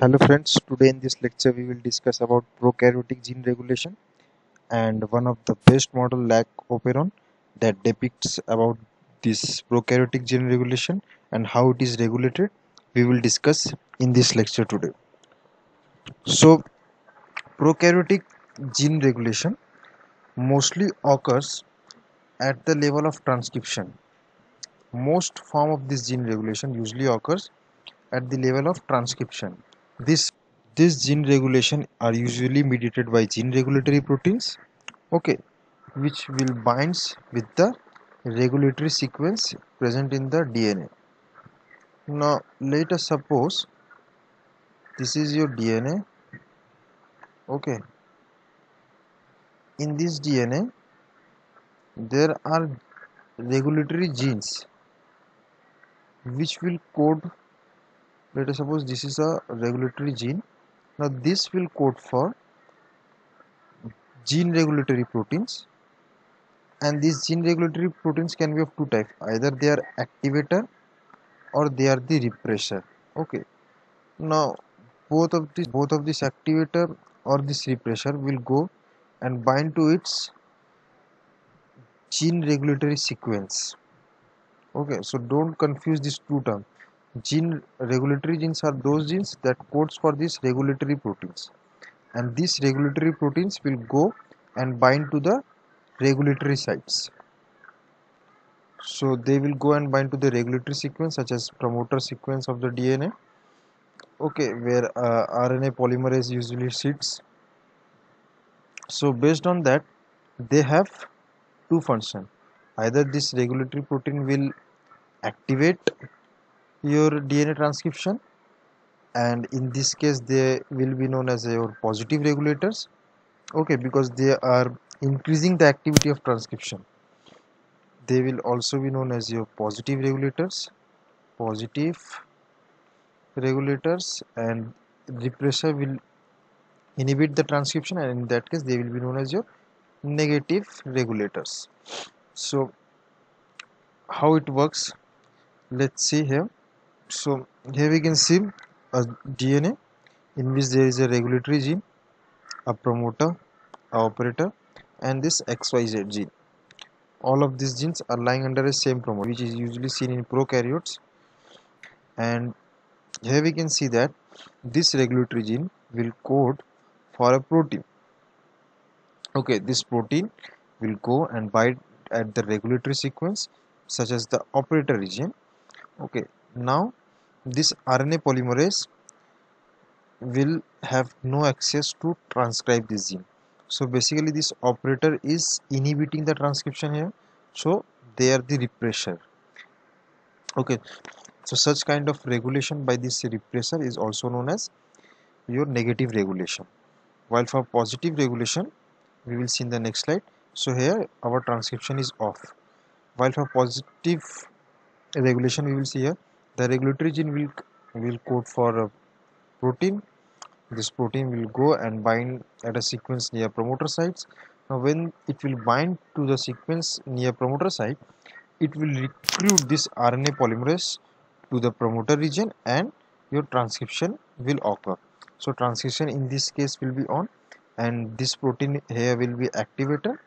Hello friends, today in this lecture we will discuss about prokaryotic gene regulation and one of the best model lac operon that depicts about this prokaryotic gene regulation and how it is regulated we will discuss in this lecture today. So prokaryotic gene regulation mostly occurs at the level of transcription. Most form of this gene regulation usually occurs at the level of transcription this this gene regulation are usually mediated by gene regulatory proteins okay which will binds with the regulatory sequence present in the DNA now let us suppose this is your DNA okay. In this DNA there are regulatory genes which will code let us suppose this is a regulatory gene. Now this will code for gene regulatory proteins. And these gene regulatory proteins can be of two types. Either they are activator or they are the repressor. Okay. Now both of these both of this activator or this repressor will go and bind to its gene regulatory sequence. Okay. So don't confuse these two terms gene regulatory genes are those genes that codes for these regulatory proteins. And these regulatory proteins will go and bind to the regulatory sites. So they will go and bind to the regulatory sequence such as promoter sequence of the DNA okay where uh, RNA polymerase usually sits. So based on that they have two function. Either this regulatory protein will activate your DNA transcription and in this case they will be known as your positive regulators. Okay because they are increasing the activity of transcription. They will also be known as your positive regulators positive regulators and repressor will inhibit the transcription and in that case they will be known as your negative regulators. So how it works? Let's see here so here we can see a DNA in which there is a regulatory gene a promoter a operator and this XYZ gene. All of these genes are lying under the same promoter which is usually seen in prokaryotes. And here we can see that this regulatory gene will code for a protein. Okay this protein will go and bind at the regulatory sequence such as the operator region. Okay now this RNA polymerase will have no access to transcribe this gene. So basically this operator is inhibiting the transcription here. So they are the repressor. Okay. So such kind of regulation by this repressor is also known as your negative regulation. While for positive regulation we will see in the next slide. So here our transcription is off. While for positive regulation we will see here the regulatory gene will will code for a protein. This protein will go and bind at a sequence near promoter sites. Now when it will bind to the sequence near promoter site it will recruit this RNA polymerase to the promoter region and your transcription will occur. So transcription in this case will be on and this protein here will be activator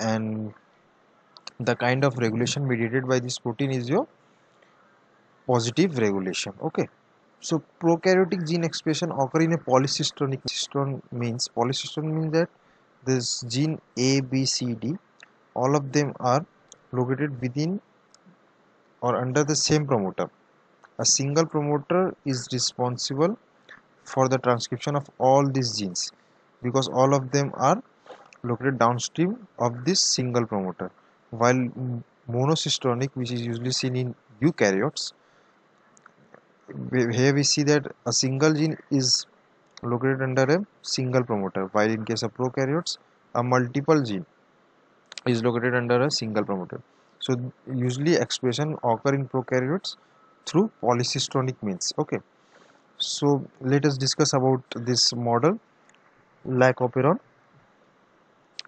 and the kind of regulation mediated by this protein is your positive regulation. Okay. So prokaryotic gene expression occur in a polycistronic cistron means polycistron means that this gene A, B, C, D all of them are located within or under the same promoter. A single promoter is responsible for the transcription of all these genes because all of them are located downstream of this single promoter. While monocistronic which is usually seen in eukaryotes here we see that a single gene is located under a single promoter while in case of prokaryotes a multiple gene is located under a single promoter. So usually expression occur in prokaryotes through polycistronic means okay. So let us discuss about this model lac operon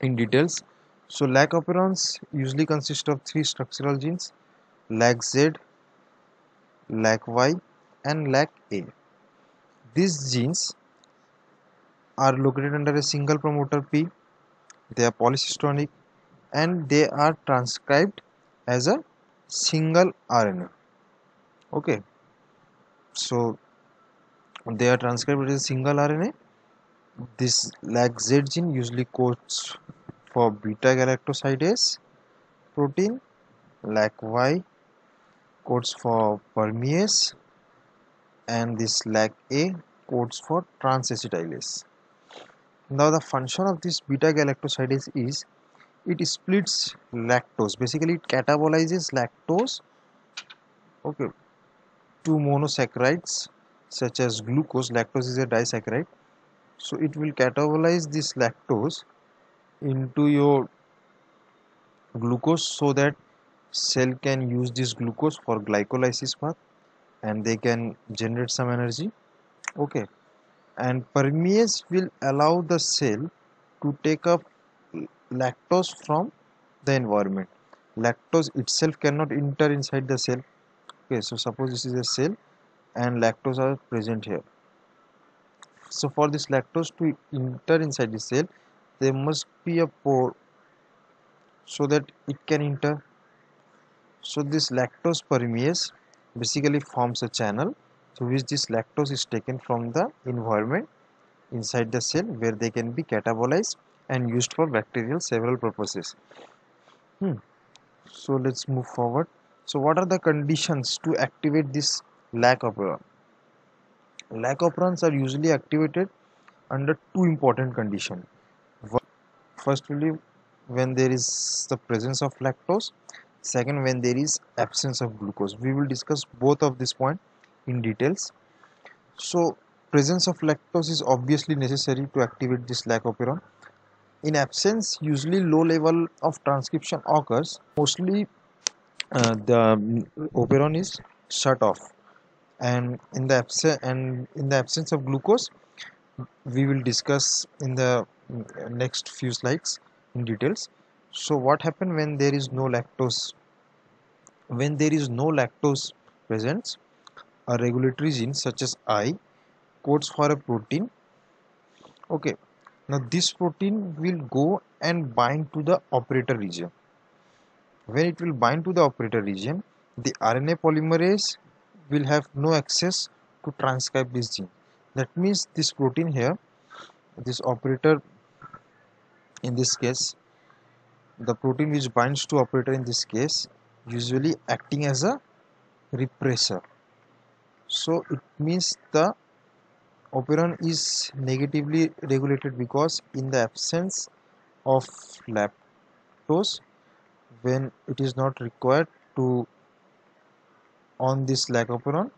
in details. So lac operons usually consist of three structural genes lac z lac y and lac A. these genes are located under a single promoter P. They are polycistronic and they are transcribed as a single RNA okay. So they are transcribed as a single RNA this LAC-Z gene usually codes for beta galactosidase protein. LAC-Y codes for permease and this LAC-A codes for transacetylase. Now the function of this beta galactosidase is it splits lactose. Basically it catabolizes lactose okay to monosaccharides such as glucose. Lactose is a disaccharide. So it will catabolize this lactose into your glucose so that cell can use this glucose for glycolysis path and they can generate some energy. Okay. And permease will allow the cell to take up lactose from the environment. Lactose itself cannot enter inside the cell. Okay so suppose this is a cell and lactose are present here. So for this lactose to enter inside the cell there must be a pore so that it can enter. So this lactose permease basically forms a channel through which this lactose is taken from the environment inside the cell where they can be catabolized and used for bacterial several purposes. Hmm. so let's move forward. So what are the conditions to activate this lac operon? Lac operons are usually activated under two important conditions. Firstly when there is the presence of lactose second when there is absence of glucose. We will discuss both of this point in details. So presence of lactose is obviously necessary to activate this lac operon in absence usually low level of transcription occurs. Mostly uh, the operon is shut off. And in the absence and in the absence of glucose we will discuss in the next few slides in details so what happens when there is no lactose? When there is no lactose present a regulatory gene such as I codes for a protein. Okay now this protein will go and bind to the operator region. When it will bind to the operator region the RNA polymerase will have no access to transcribe this gene. That means this protein here this operator in this case the protein which binds to operator in this case usually acting as a repressor. So it means the operon is negatively regulated because in the absence of lactose when it is not required to on this lac operon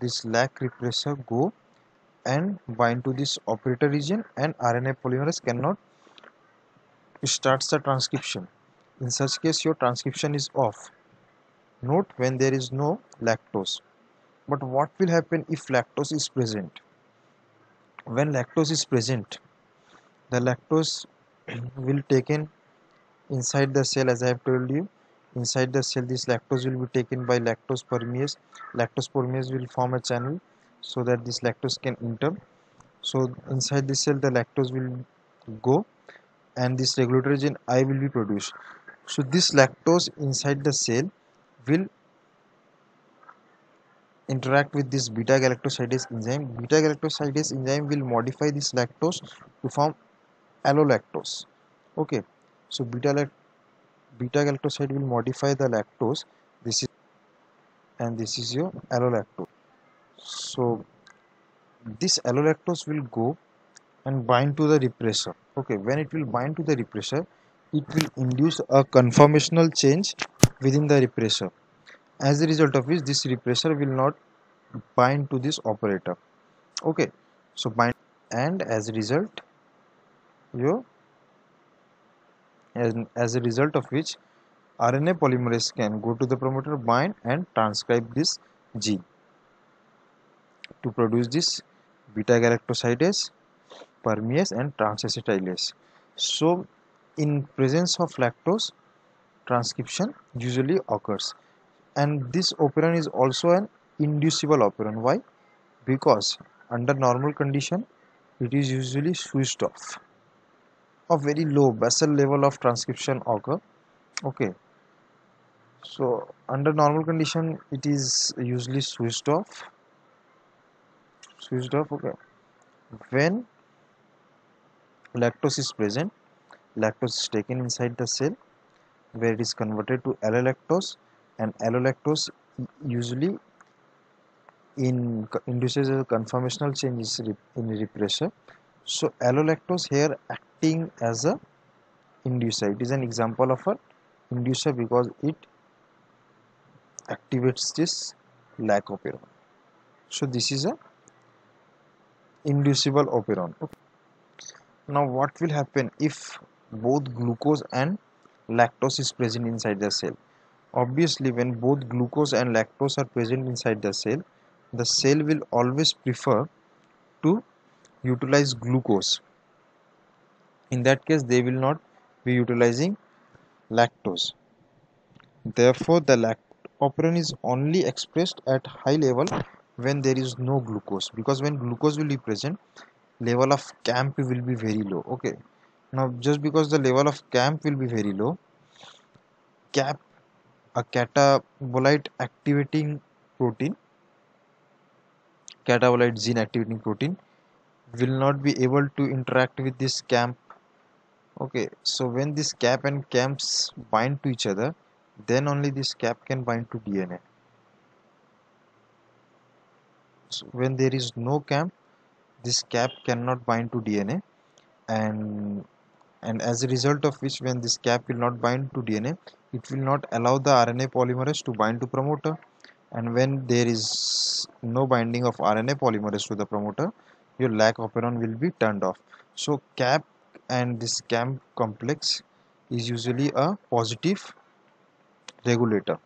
this lac repressor go and bind to this operator region and RNA polymerase cannot starts the transcription. In such case your transcription is off. Note when there is no lactose. But what will happen if lactose is present? When lactose is present the lactose will taken inside the cell as I have told you. Inside the cell this lactose will be taken by lactose permease lactose permease will form a channel so that this lactose can enter. So inside the cell the lactose will go and this regulatory gene I will be produced. So this lactose inside the cell will interact with this beta galactosidase enzyme. Beta galactosidase enzyme will modify this lactose to form allolactose. Okay. So beta beta galactoside will modify the lactose. This is and this is your allolactose. So this allolactose will go and bind to the repressor. Okay when it will bind to the repressor it will induce a conformational change within the repressor. As a result of which this repressor will not bind to this operator. Okay so bind and as a result you as, as a result of which RNA polymerase can go to the promoter bind and transcribe this gene. To produce this beta galactosidase permease and transacetylase so in presence of lactose transcription usually occurs. And this operon is also an inducible operon. Why? Because under normal condition it is usually switched off. A very low basal level of transcription occur. Okay. So under normal condition it is usually switched off. Switched off okay. When lactose is present. Lactose is taken inside the cell where it is converted to allolactose and allolactose usually in induces a conformational changes in repressor. So allolactose here acting as a inducer. It is an example of a inducer because it activates this lac operon. So this is a inducible operon. okay. Now what will happen if both glucose and lactose is present inside the cell? Obviously when both glucose and lactose are present inside the cell the cell will always prefer to utilize glucose. In that case they will not be utilizing lactose. Therefore the lact operon is only expressed at high level when there is no glucose because when glucose will be present level of cAMP will be very low. Okay. Now just because the level of cAMP will be very low cap a catabolite activating protein catabolite gene activating protein will not be able to interact with this camp. Okay. So when this cap and cAMPs bind to each other then only this cap can bind to DNA so when there is no cap this cap cannot bind to DNA and and as a result of which when this cap will not bind to DNA it will not allow the RNA polymerase to bind to promoter. And when there is no binding of RNA polymerase to the promoter your lac operon will be turned off. So cap and this CAMP complex is usually a positive regulator.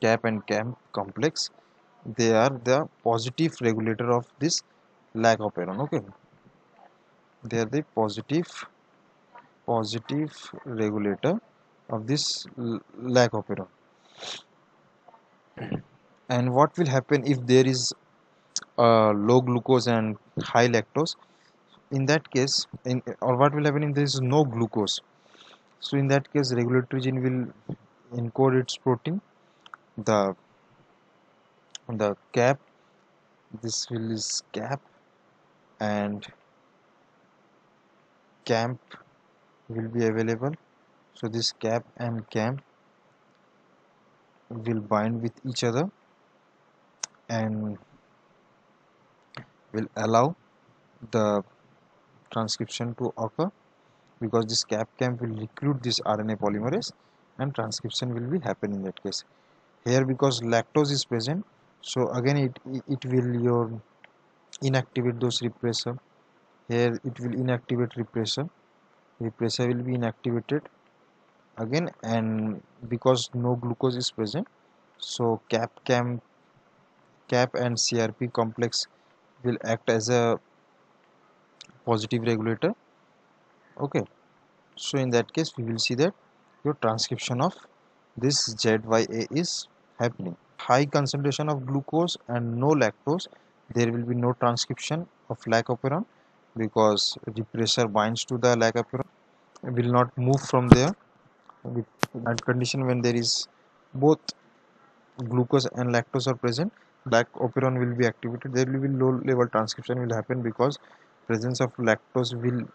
Cap and CAMP complex they are the positive regulator of this lac operon okay? They are the positive positive regulator of this lac operon and what will happen if there is uh, low glucose and high lactose? In that case in, or what will happen if there is no glucose? So in that case regulatory gene will encode its protein. The the cap. This will is cap. And cAMP will be available. So this cap and cAMP will bind with each other and will allow the transcription to occur because this cap cAMP will recruit this RNA polymerase and transcription will be happen in that case. Here because lactose is present so again it it will your inactivate those repressor. Here it will inactivate repressor. Repressor will be inactivated. Again and because no glucose is present so cap cam cap and crp complex will act as a positive regulator. Okay. So in that case we will see that your transcription of this ZYA is happening high concentration of glucose and no lactose there will be no transcription of lac operon because repressor binds to the lac operon will not move from there. At condition when there is both glucose and lactose are present lac operon will be activated. There will be low level transcription will happen because presence of lactose will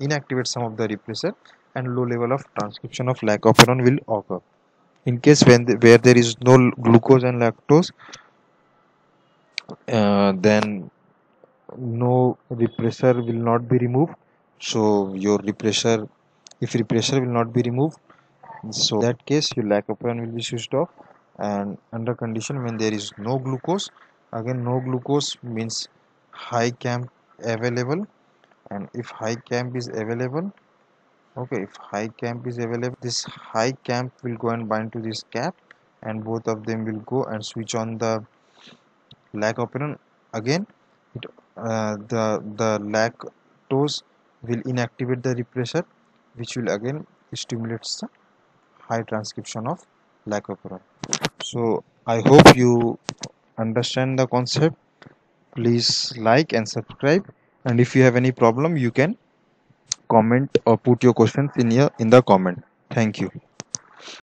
inactivate some of the repressor and low level of transcription of lac operon will occur in case when the, where there is no glucose and lactose uh, then no repressor will not be removed. So your repressor if repressor will not be removed so that case your lac operon will be switched off. And under condition when there is no glucose again no glucose means high cAMP available. And if high cAMP is available okay if high cAMP is available this high cAMP will go and bind to this cap and both of them will go and switch on the lac operon again it, uh, the the lactose will inactivate the repressor which will again stimulates the high transcription of lac operon so i hope you understand the concept. Please like and subscribe and if you have any problem you can comment or put your questions in your in the comment. Thank you